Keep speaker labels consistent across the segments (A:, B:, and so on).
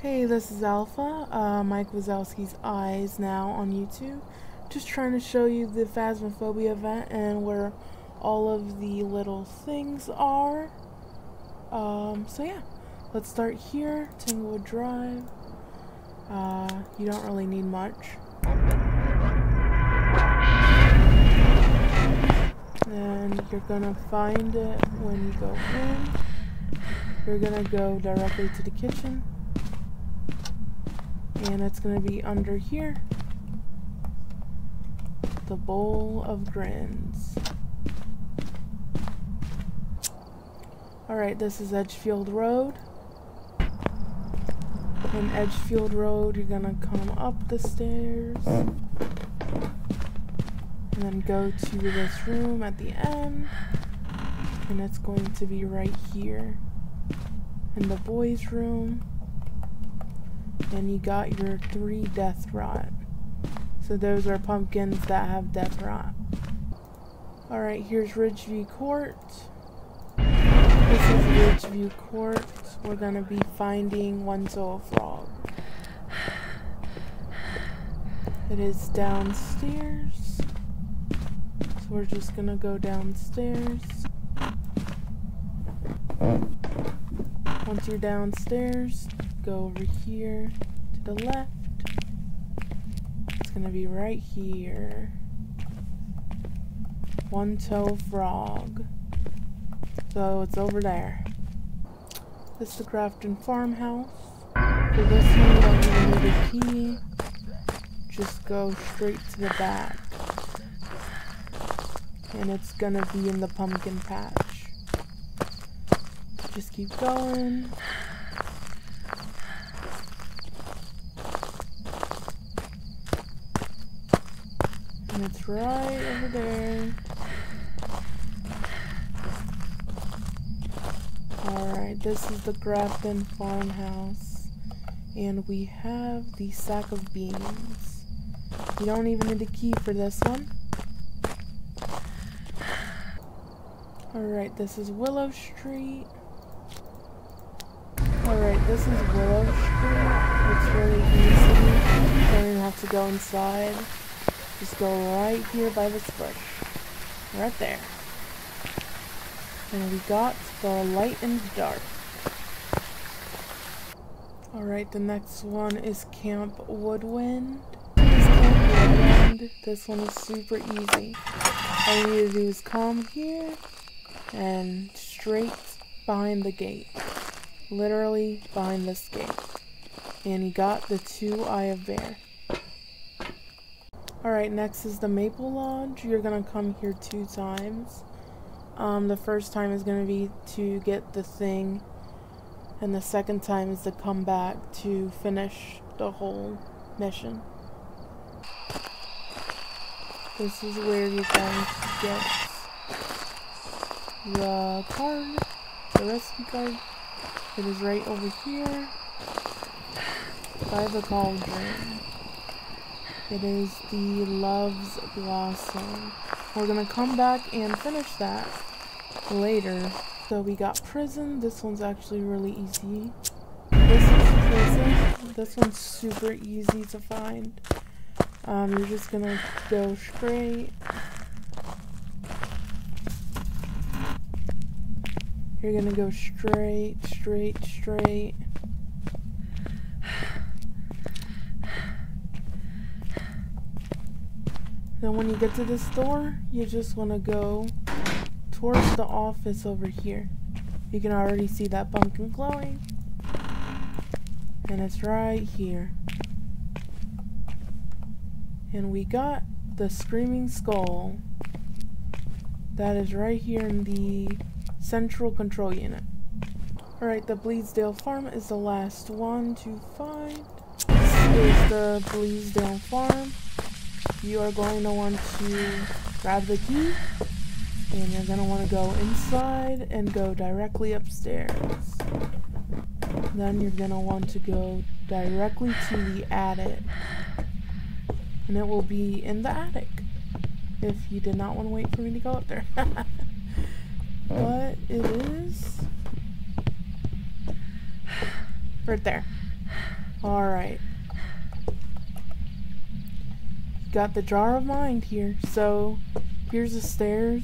A: Hey, this is Alpha, uh, Mike Wazowski's Eyes now on YouTube. Just trying to show you the Phasmophobia event and where all of the little things are. Um, so yeah, let's start here, Tanglewood Drive. Uh, you don't really need much. And you're gonna find it when you go in. You're gonna go directly to the kitchen and it's gonna be under here. The bowl of grins. Alright this is Edgefield Road. In Edgefield Road you're gonna come up the stairs. And then go to this room at the end. And it's going to be right here in the boys room and you got your three death rot. So those are pumpkins that have death rot. Alright, here's Ridgeview Court. This is Ridgeview Court. We're gonna be finding one soul frog. It is downstairs. So we're just gonna go downstairs. Once you're downstairs, go over here to the left. It's gonna be right here. One toe frog. So it's over there. This is the Grafton farmhouse. For this one, don't even need a key. Just go straight to the back. And it's gonna be in the pumpkin patch. Just keep going. And it's right over there. Alright, this is the Grafton farmhouse. And we have the sack of beans. You don't even need a key for this one. Alright, this is Willow Street. Alright, this is Willow Street. It's really easy. Don't even have to go inside. Just go right here by this bush. Right there. And we got the light and dark. Alright, the next one is Camp Woodwind. This Camp Woodwind. This one is super easy. All you need to do is come here and straight behind the gate. Literally behind this gate. And you got the two Eye of Bear. Alright, next is the Maple Lodge. You're gonna come here two times. Um, the first time is gonna be to get the thing, and the second time is to come back to finish the whole mission. This is where you're going to get the card, the rescue card. It is right over here by the cauldron. It is the Love's Blossom. We're gonna come back and finish that later. So we got prison. This one's actually really easy. This is prison. This one's super easy to find. Um, you're just gonna go straight. You're gonna go straight, straight, straight. Then when you get to this door, you just want to go towards the office over here. You can already see that pumpkin glowing. And it's right here. And we got the Screaming Skull. That is right here in the Central Control Unit. Alright, the Bleasdale Farm is the last one to find. This is the Bleasdale Farm you are going to want to grab the key and you're going to want to go inside and go directly upstairs. Then you're going to want to go directly to the attic. And it will be in the attic. If you did not want to wait for me to go up there. but it is right there. Alright. Got the jar of mind here. So, here's the stairs.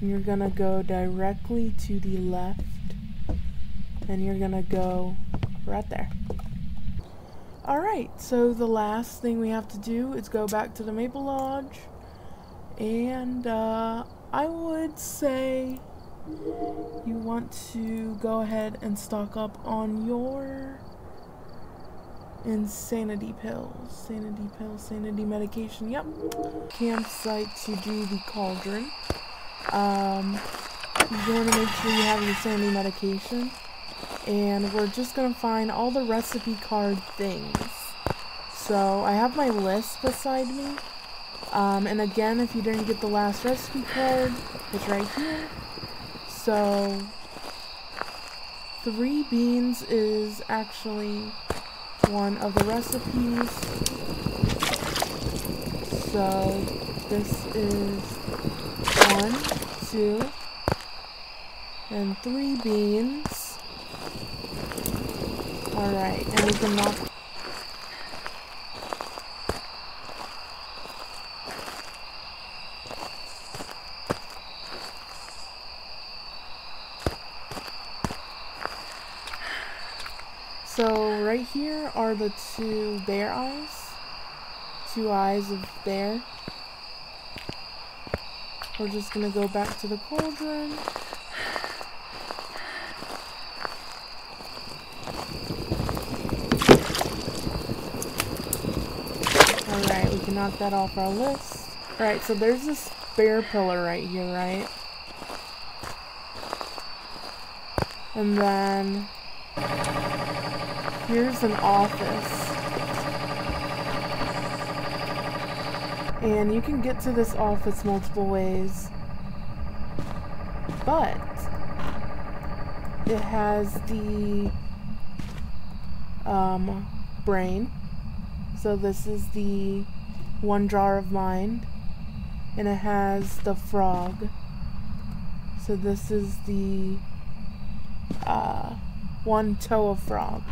A: And you're gonna go directly to the left. And you're gonna go right there. Alright, so the last thing we have to do is go back to the Maple Lodge. And, uh, I would say you want to go ahead and stock up on your insanity pills. Sanity pills, sanity medication, yep. Campsite to do the cauldron. Um, you want to make sure you have your sanity medication. And we're just going to find all the recipe card things. So, I have my list beside me. Um, and again, if you didn't get the last recipe card, it's right here. So, three beans is actually one of the recipes. So, this is one, two, and three beans. Alright, and we can knock So right here are the two bear eyes. Two eyes of bear. We're just gonna go back to the cauldron. Alright, we can knock that off our list. Alright, so there's this bear pillar right here, right? And then here's an office. And you can get to this office multiple ways. But it has the um, brain. So this is the one jar of mind. And it has the frog. So this is the uh, one toe of frog.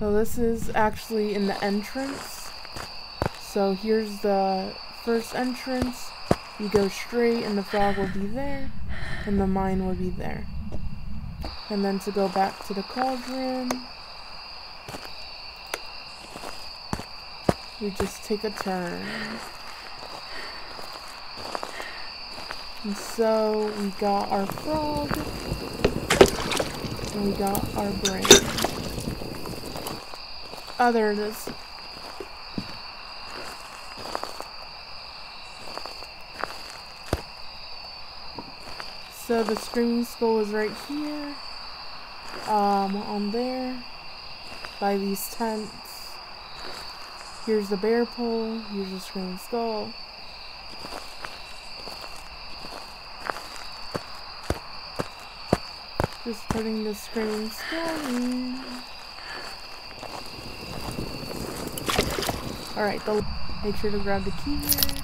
A: So this is actually in the entrance. So here's the first entrance. You go straight and the frog will be there. And the mine will be there. And then to go back to the cauldron. We just take a turn. And so we got our frog. And we got our brain. Oh, there it is. So the screaming skull is right here. Um, on there. By these tents. Here's the bear pole. Here's the screaming skull. Just putting the screaming skull in. Alright, make sure to grab the key here.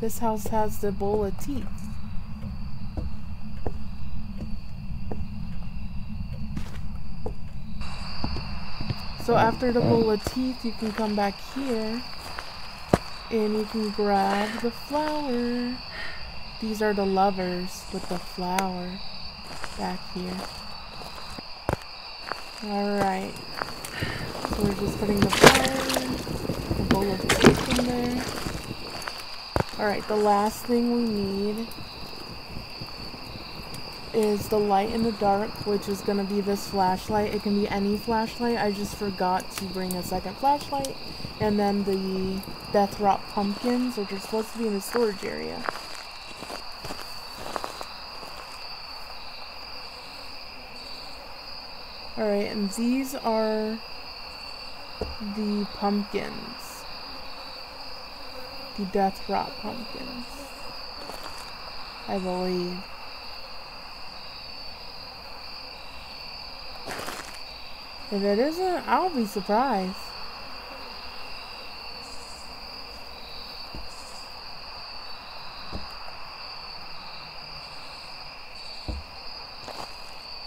A: This house has the bowl of teeth. So after the bowl of teeth, you can come back here and you can grab the flower. These are the lovers with the flower back here. Alright. Just putting the flower, the bowl of teeth in there. Alright, the last thing we need is the light in the dark, which is going to be this flashlight. It can be any flashlight. I just forgot to bring a second flashlight. And then the Death Rot pumpkins, which are supposed to be in the storage area. Alright, and these are the pumpkins. The Death Rot pumpkins. I believe. If it isn't, I'll be surprised.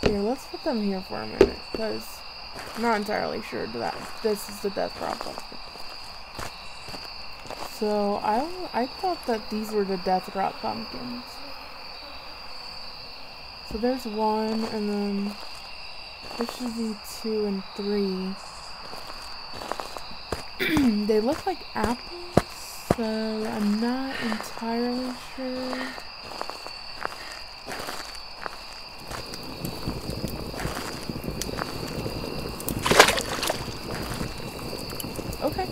A: Here, let's put them here for a minute, because not entirely sure that this is the Death pumpkin. So, I, I thought that these were the Death Rot pumpkins. So there's one, and then there should be two and three. they look like apples, so I'm not entirely sure. Okay.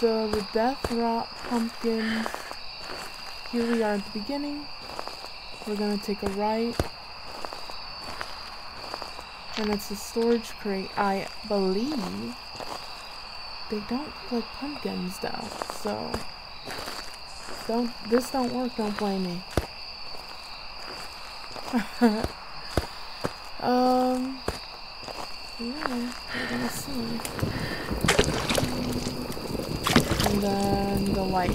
A: So the Death Rot pumpkins. Here we are at the beginning. We're gonna take a right. And it's a storage crate, I believe. They don't look like pumpkins though, so don't this don't work, don't blame me. um yeah, we're gonna see. And then the light.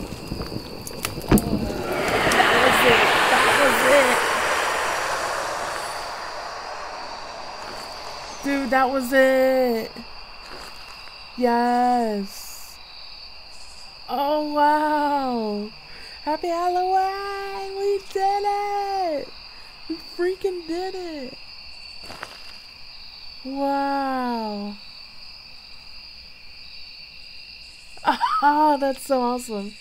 A: Dude, that was it. Yes. Oh, wow. Happy Halloween. We did it. We freaking did it. Wow. Ah, that's so awesome.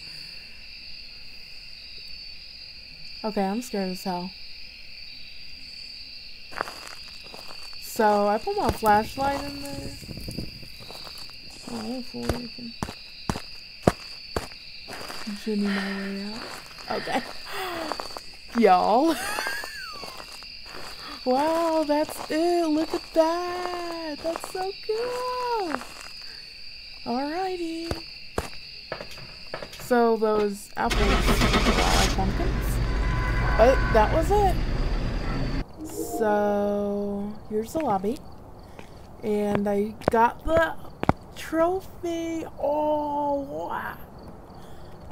A: Okay, I'm scared as hell. So I put my flashlight in there. Oh, hopefully I can jimmy my way out. Okay. Y'all. wow, that's it. Look at that. That's so cool. Alrighty. So those apples are pumpkins. But that was it. So here's the lobby. And I got the trophy. Oh, wow.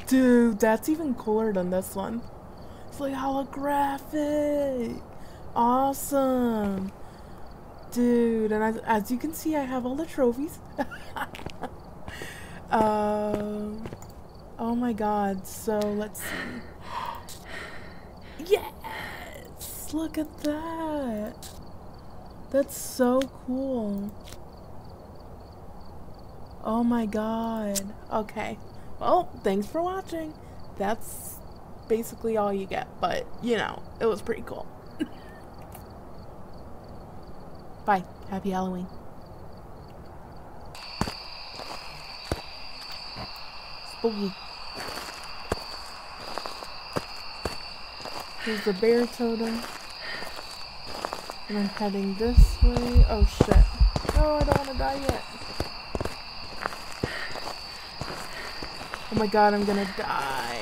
A: Dude, that's even cooler than this one. It's like holographic. Awesome. Dude, and as, as you can see, I have all the trophies. um, oh my god. So, let's see. Yes! look at that. That's so cool. Oh my god. Okay. Well, thanks for watching. That's basically all you get, but, you know, it was pretty cool. Bye. Happy Halloween. Spooky. Here's the bear totem. And I'm heading this way. Oh shit. No, I don't want to die yet. Oh my god, I'm gonna die.